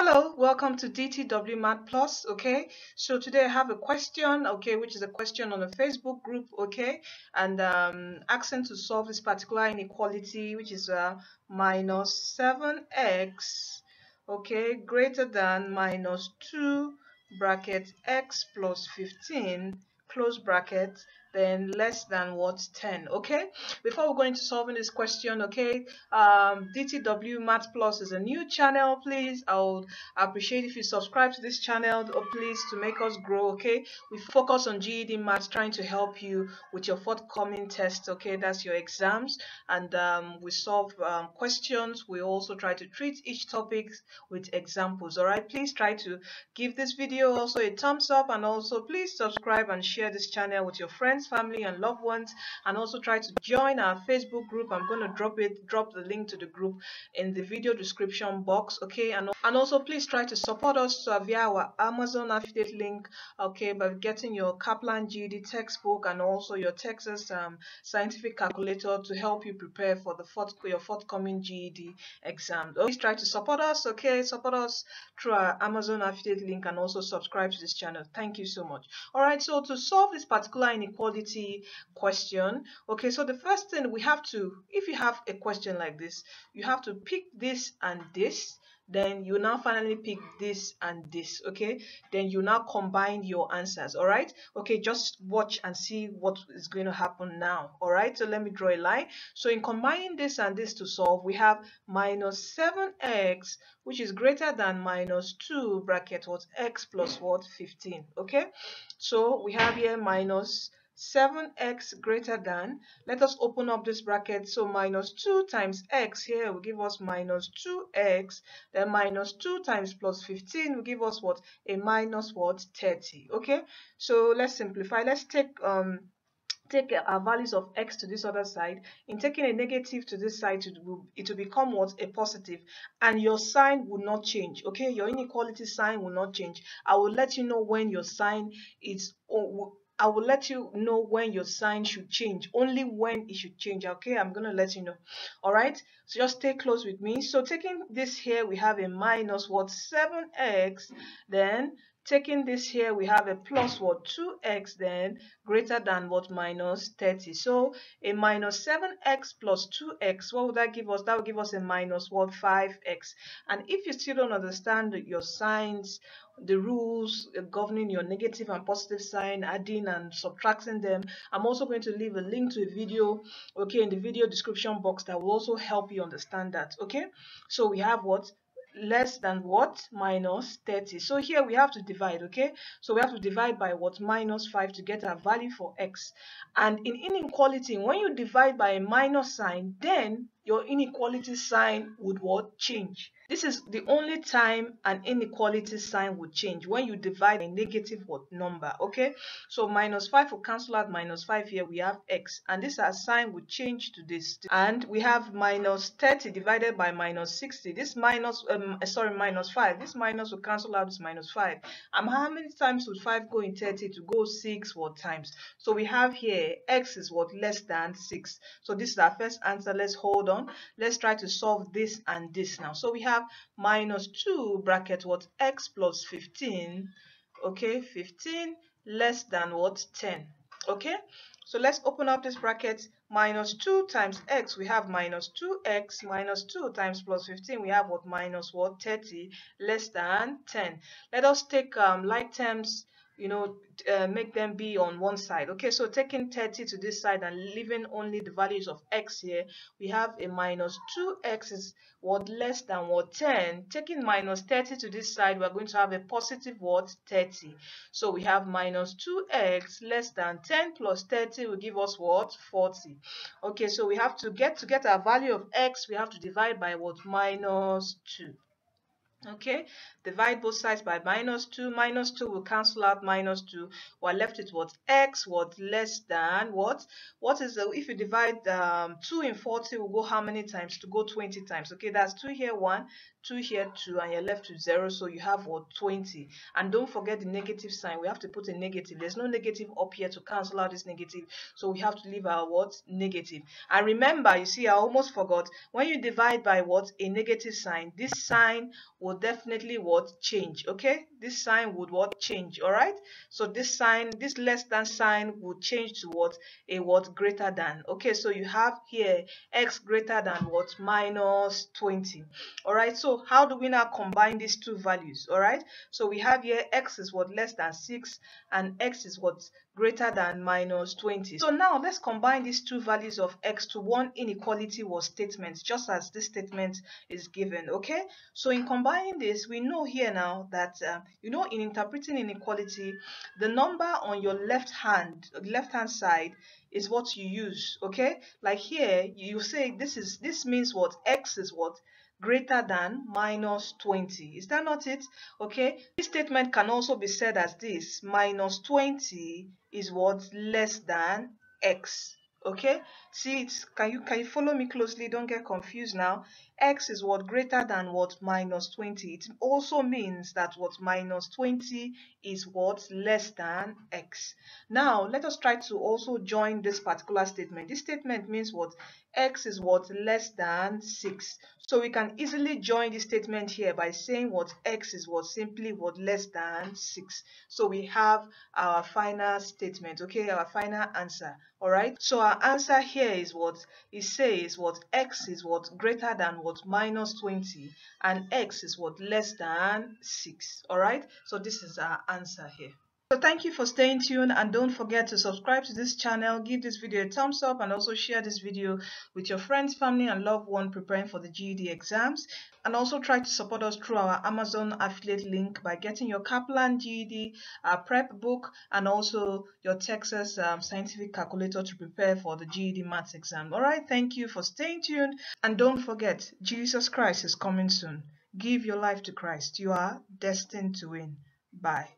Hello, welcome to DTW Math Plus. Okay, so today I have a question, okay, which is a question on a Facebook group, okay, and um, asking to solve this particular inequality, which is uh, minus 7x, okay, greater than minus 2 bracket x plus 15 close bracket then less than what 10 okay? Before we go into solving this question okay um dtw math plus is a new channel. Please i would appreciate if you subscribe to this channel oh, please to make us grow okay? We focus on ged math trying to help you with your forthcoming test okay? That's your exams. And um, we solve um, questions. We also try to treat each topic with examples all right please try to give this video also a thumbs up. And also please subscribe and share this channel with your friends friends, family, and loved ones, and also try to join our Facebook group. I'm going to drop it, drop the link to the group in the video description box. Okay, and and also please try to support us via our Amazon affiliate link. Okay, by getting your Kaplan GED textbook and also your Texas um, scientific calculator to help you prepare for the your forthcoming GED exam. Please try to support us. Okay, support us through our Amazon affiliate link and also subscribe to this channel. Thank you so much. All right, so to solve this particular inequality quality question. Okay so the first thing we have to if you have a question like this you have to pick this and this then you now finally pick this and this okay? Then you now combine your answers all right? Okay just watch and see what is going to happen now all right? So let me draw a line. So in combining this and this to solve we have minus 7x which is greater than minus 2 bracket what? X plus what? 15 okay? So we have here minus 7x greater than, let us open up this bracket, so minus 2 times x here will give us minus 2x, then minus 2 times plus 15 will give us what? A minus what? 30, okay? So let's simplify, let's take um take our values of x to this other side. In taking a negative to this side it will, it will become what? A positive. And your sign will not change okay? Your inequality sign will not change. I will let you know when your sign is I will let you know when your sign should change, only when it should change. Okay, I'm to let you know. All right, so just stay close with me. So taking this here, we have a minus what 7x, then taking this here, we have a plus what 2x, then greater than what minus 30. So a minus 7x plus 2x, what would that give us? That would give us a minus what 5x. And if you still don't understand your signs the rules uh, governing your negative and positive sign, adding and subtracting them. I'm also going to leave a link to a video, okay, in the video description box that will also help you understand that, okay? So we have what? less than what minus 30 so here we have to divide okay so we have to divide by what minus 5 to get our value for x and in inequality when you divide by a minus sign then your inequality sign would what? Change. This is the only time an inequality sign would change when you divide a negative what? Number okay? So minus 5 will cancel out minus 5 here we have x. And this our sign would change to this. And we have minus 30 divided by minus 60 this minus um sorry minus 5 this minus will cancel out this minus 5 um how many times would 5 go in 30 to go 6 what times? So we have here x is what? Less than 6 so this is our first answer. Let's hold on let's try to solve this and this now. So we have minus 2 bracket what x plus 15 okay 15 less than what 10 okay? So let's open up this bracket minus 2 times x we have minus 2x minus 2 times plus 15 we have what minus what 30 less than 10 let us take um, like terms you know, uh, make them be on one side. Okay, so taking 30 to this side and leaving only the values of x here, we have a minus 2x is what less than what 10. Taking minus 30 to this side, we're going to have a positive what 30. So we have minus 2x less than 10 plus 30 will give us what 40. Okay, so we have to get to get our value of x, we have to divide by what minus 2 okay? Divide both sides by minus 2 minus 2 will cancel out minus 2 we're left with what? X what? Less than what? What is the if you divide um, 2 in 40 will go how many times? To go 20 times. Okay? That's 2 here 1 2 here 2 and you're left with 0 so you have what 20 and don't forget the negative sign. We have to put a negative. There's no negative up here to cancel out this negative. So we have to leave our what? Negative. and remember you see I almost forgot. When you divide by what? A negative sign this sign will definitely what? Change okay? This sign would what? Change all right so this sign this less than sign would change to what? A what? Greater than okay? So you have here x greater than what? Minus 20 all right so how do we now combine these two values all right? So we have here x is what less than 6 and x is what greater than minus 20. So now let's combine these two values of x to one inequality was statement just as this statement is given okay? So in combining this we know here now that uh, you know in interpreting inequality the number on your left hand left hand side is what you use okay? Like here you say this is this means what? x is what greater than minus 20. Is that not it? Okay. This statement can also be said as this. Minus 20 is what? Less than x. Okay. See, it's, can you can you follow me closely? Don't get confused now x is what greater than what minus 20 it also means that what minus 20 is what less than x. Now let us try to also join this particular statement. This statement means what? X is what less than 6 so we can easily join this statement here by saying what x is what simply what less than 6 so we have our final statement okay? Our final answer all right? So our answer here is what? It says what x is what greater than what what minus 20 and x is what less than 6 all right so this is our answer here so thank you for staying tuned and don't forget to subscribe to this channel, give this video a thumbs up and also share this video with your friends, family and loved one preparing for the GED exams. And also try to support us through our Amazon affiliate link by getting your Kaplan GED uh, prep book and also your Texas um, scientific calculator to prepare for the GED maths exam. Alright, thank you for staying tuned and don't forget, Jesus Christ is coming soon. Give your life to Christ. You are destined to win. Bye.